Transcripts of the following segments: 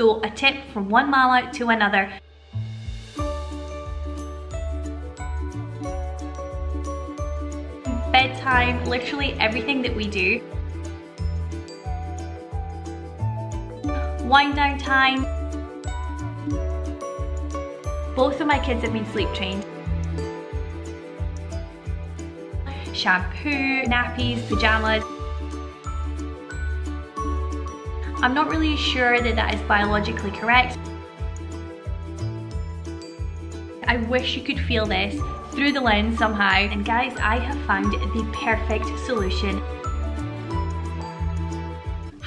So a tip from one mama to another. Bedtime, literally everything that we do. Wind down time. Both of my kids have been sleep trained. Shampoo, nappies, pajamas. I'm not really sure that that is biologically correct. I wish you could feel this through the lens somehow. And guys, I have found the perfect solution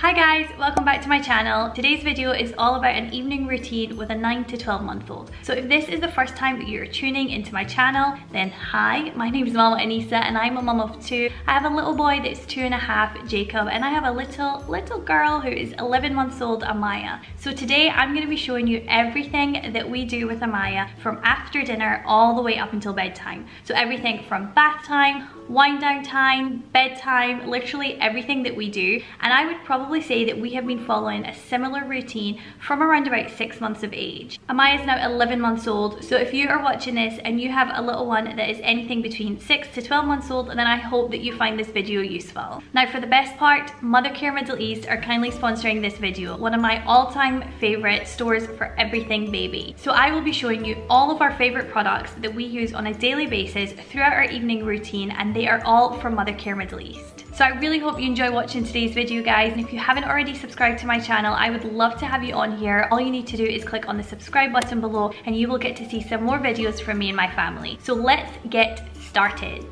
Hi guys, welcome back to my channel. Today's video is all about an evening routine with a 9 to 12 month old. So if this is the first time that you're tuning into my channel, then hi, my name is Mama Annissa and I'm a mum of two. I have a little boy that's two and a half, Jacob, and I have a little, little girl who is 11 months old, Amaya. So today I'm gonna be showing you everything that we do with Amaya from after dinner all the way up until bedtime. So everything from bath time, wind down time, bedtime, literally everything that we do. And I would probably say that we have been following a similar routine from around about six months of age. Amaya is now 11 months old, so if you are watching this and you have a little one that is anything between six to 12 months old, then I hope that you find this video useful. Now for the best part, Mothercare Middle East are kindly sponsoring this video, one of my all-time favorite stores for everything baby. So I will be showing you all of our favorite products that we use on a daily basis throughout our evening routine and they are all from Mothercare Middle East. So I really hope you enjoy watching today's video guys and if you haven't already subscribed to my channel I would love to have you on here. All you need to do is click on the subscribe button below and you will get to see some more videos from me and my family. So let's get started.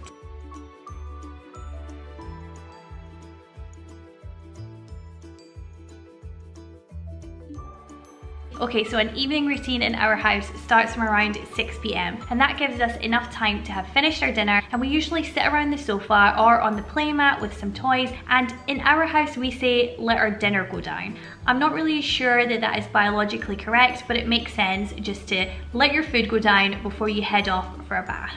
Okay, so an evening routine in our house starts from around 6 p.m. and that gives us enough time to have finished our dinner and we usually sit around the sofa or on the playmat with some toys and in our house we say let our dinner go down. I'm not really sure that that is biologically correct but it makes sense just to let your food go down before you head off for a bath.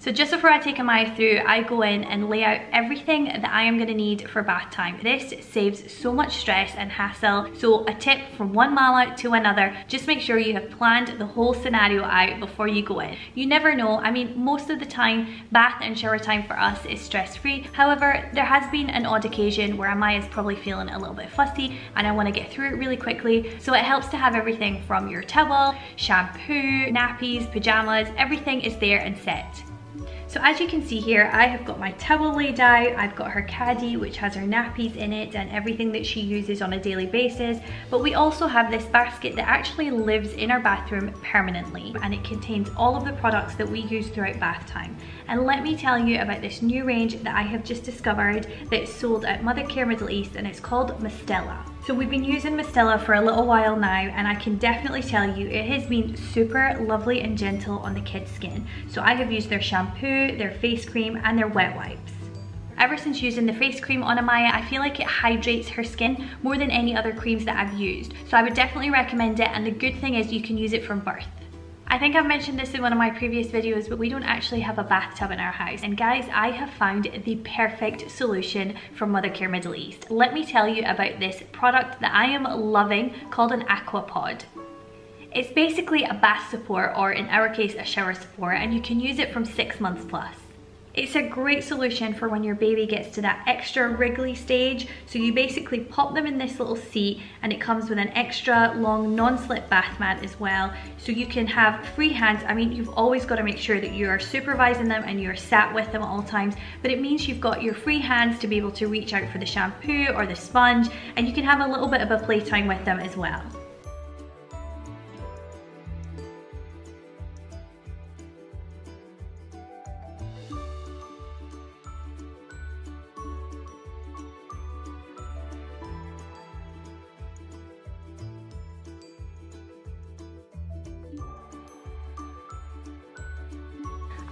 So just before I take Amaya through, I go in and lay out everything that I am gonna need for bath time. This saves so much stress and hassle. So a tip from one mama to another, just make sure you have planned the whole scenario out before you go in. You never know, I mean, most of the time, bath and shower time for us is stress-free. However, there has been an odd occasion where Amaya is probably feeling a little bit fussy and I wanna get through it really quickly. So it helps to have everything from your towel, shampoo, nappies, pajamas, everything is there and set. So as you can see here, I have got my towel laid out, I've got her caddy, which has her nappies in it and everything that she uses on a daily basis. But we also have this basket that actually lives in our bathroom permanently and it contains all of the products that we use throughout bath time. And let me tell you about this new range that I have just discovered that's sold at Mothercare Middle East and it's called Mustela. So we've been using Mustela for a little while now and I can definitely tell you it has been super lovely and gentle on the kids' skin. So I have used their shampoo, their face cream and their wet wipes. Ever since using the face cream on Amaya, I feel like it hydrates her skin more than any other creams that I've used. So I would definitely recommend it and the good thing is you can use it from birth. I think I've mentioned this in one of my previous videos, but we don't actually have a bathtub in our house. And guys, I have found the perfect solution from Mothercare Middle East. Let me tell you about this product that I am loving called an Aquapod. It's basically a bath support, or in our case, a shower support, and you can use it from six months plus. It's a great solution for when your baby gets to that extra wriggly stage. So you basically pop them in this little seat and it comes with an extra long non-slip bath mat as well. So you can have free hands. I mean, you've always got to make sure that you are supervising them and you're sat with them at all times, but it means you've got your free hands to be able to reach out for the shampoo or the sponge and you can have a little bit of a playtime with them as well.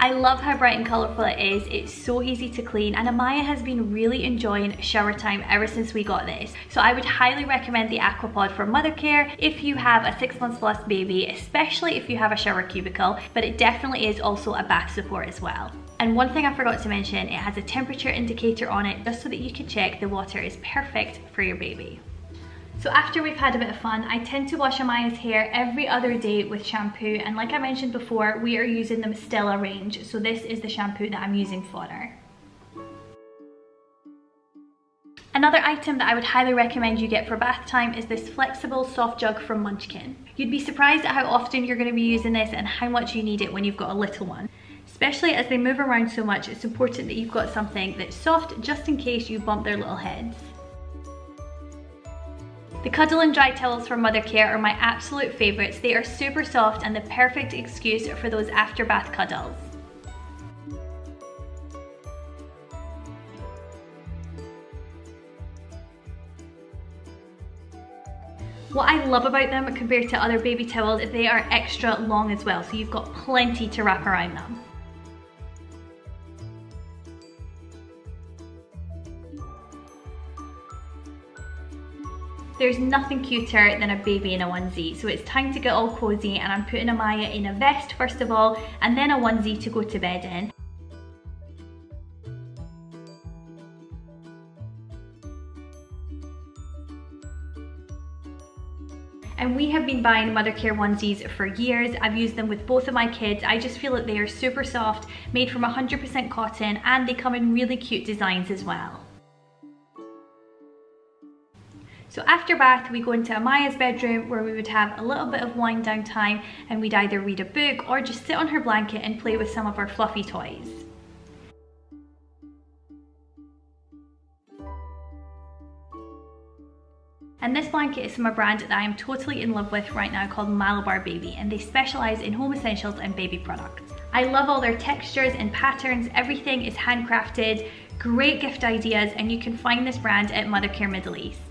I love how bright and colourful it is. It's so easy to clean and Amaya has been really enjoying shower time ever since we got this. So I would highly recommend the Aquapod for Mothercare if you have a six months plus baby, especially if you have a shower cubicle, but it definitely is also a bath support as well. And one thing I forgot to mention, it has a temperature indicator on it just so that you can check the water is perfect for your baby. So after we've had a bit of fun, I tend to wash Amaya's hair every other day with shampoo. And like I mentioned before, we are using the Mustela range. So this is the shampoo that I'm using for her. Another item that I would highly recommend you get for bath time is this flexible soft jug from Munchkin. You'd be surprised at how often you're going to be using this and how much you need it when you've got a little one. Especially as they move around so much, it's important that you've got something that's soft just in case you bump their little heads. The Cuddle and Dry towels from Mothercare are my absolute favourites. They are super soft and the perfect excuse for those after bath cuddles. What I love about them compared to other baby towels is they are extra long as well, so you've got plenty to wrap around them. There's nothing cuter than a baby in a onesie. So it's time to get all cozy and I'm putting Amaya in a vest first of all and then a onesie to go to bed in. and we have been buying Mothercare onesies for years. I've used them with both of my kids. I just feel that they are super soft, made from 100% cotton, and they come in really cute designs as well. So after bath, we go into Amaya's bedroom where we would have a little bit of wind down time and we'd either read a book or just sit on her blanket and play with some of our fluffy toys. And this blanket is from a brand that I am totally in love with right now called Malabar Baby and they specialise in home essentials and baby products. I love all their textures and patterns, everything is handcrafted, great gift ideas and you can find this brand at Mothercare Middle East.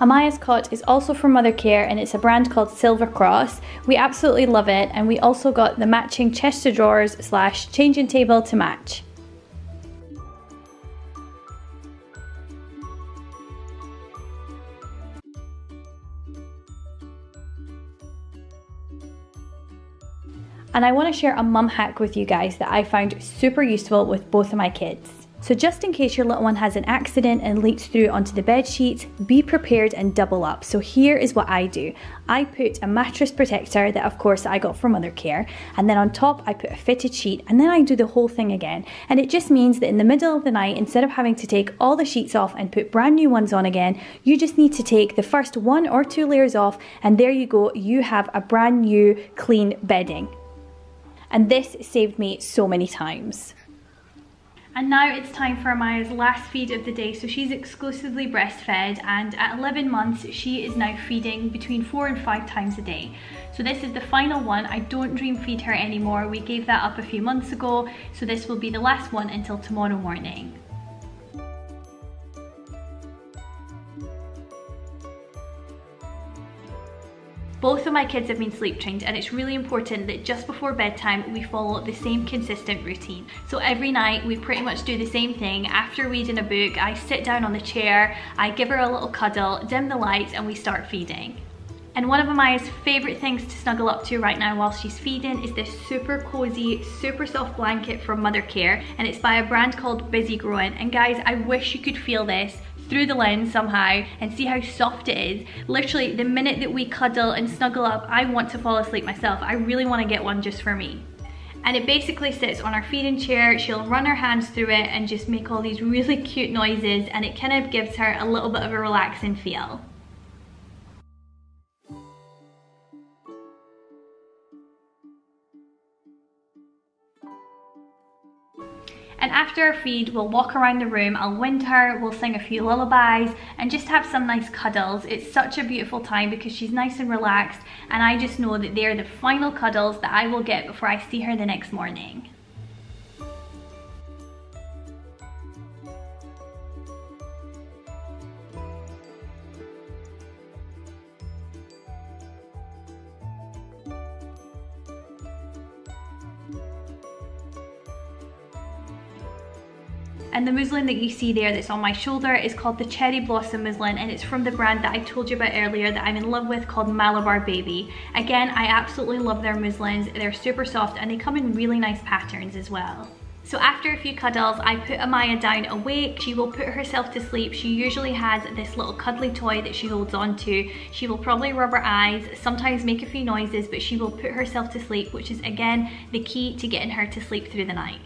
Amaya's cot is also from Mothercare and it's a brand called Silver Cross. We absolutely love it and we also got the matching chest of drawers slash changing table to match. And I want to share a mum hack with you guys that I found super useful with both of my kids. So just in case your little one has an accident and leaks through onto the bed sheets, be prepared and double up. So here is what I do. I put a mattress protector that of course I got from Mothercare and then on top I put a fitted sheet and then I do the whole thing again. And it just means that in the middle of the night, instead of having to take all the sheets off and put brand new ones on again, you just need to take the first one or two layers off and there you go, you have a brand new clean bedding. And this saved me so many times. And now it's time for Amaya's last feed of the day. So she's exclusively breastfed and at 11 months, she is now feeding between four and five times a day. So this is the final one. I don't dream feed her anymore. We gave that up a few months ago. So this will be the last one until tomorrow morning. Both of my kids have been sleep trained and it's really important that just before bedtime we follow the same consistent routine. So every night we pretty much do the same thing. After reading a book, I sit down on the chair, I give her a little cuddle, dim the lights and we start feeding. And one of Amaya's favorite things to snuggle up to right now while she's feeding is this super cozy, super soft blanket from Mothercare and it's by a brand called Busy Growing. And guys, I wish you could feel this through the lens somehow and see how soft it is. Literally, the minute that we cuddle and snuggle up, I want to fall asleep myself. I really want to get one just for me. And it basically sits on our feeding chair. She'll run her hands through it and just make all these really cute noises and it kind of gives her a little bit of a relaxing feel. And after our feed, we'll walk around the room, I'll wind her, we'll sing a few lullabies and just have some nice cuddles. It's such a beautiful time because she's nice and relaxed and I just know that they're the final cuddles that I will get before I see her the next morning. And the muslin that you see there that's on my shoulder is called the Cherry Blossom Muslin and it's from the brand that I told you about earlier that I'm in love with called Malabar Baby. Again, I absolutely love their muslins. They're super soft and they come in really nice patterns as well. So after a few cuddles, I put Amaya down awake. She will put herself to sleep. She usually has this little cuddly toy that she holds on to. She will probably rub her eyes, sometimes make a few noises, but she will put herself to sleep, which is again, the key to getting her to sleep through the night.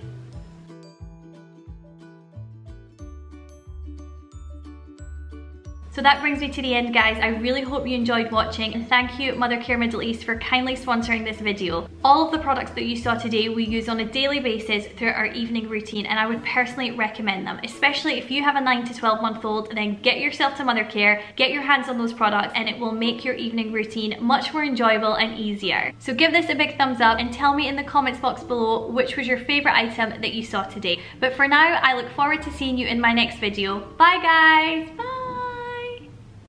So that brings me to the end guys. I really hope you enjoyed watching and thank you Mothercare Middle East for kindly sponsoring this video. All of the products that you saw today we use on a daily basis through our evening routine and I would personally recommend them, especially if you have a 9 to 12 month old then get yourself to Mothercare, get your hands on those products and it will make your evening routine much more enjoyable and easier. So give this a big thumbs up and tell me in the comments box below which was your favourite item that you saw today. But for now I look forward to seeing you in my next video. Bye guys! Bye!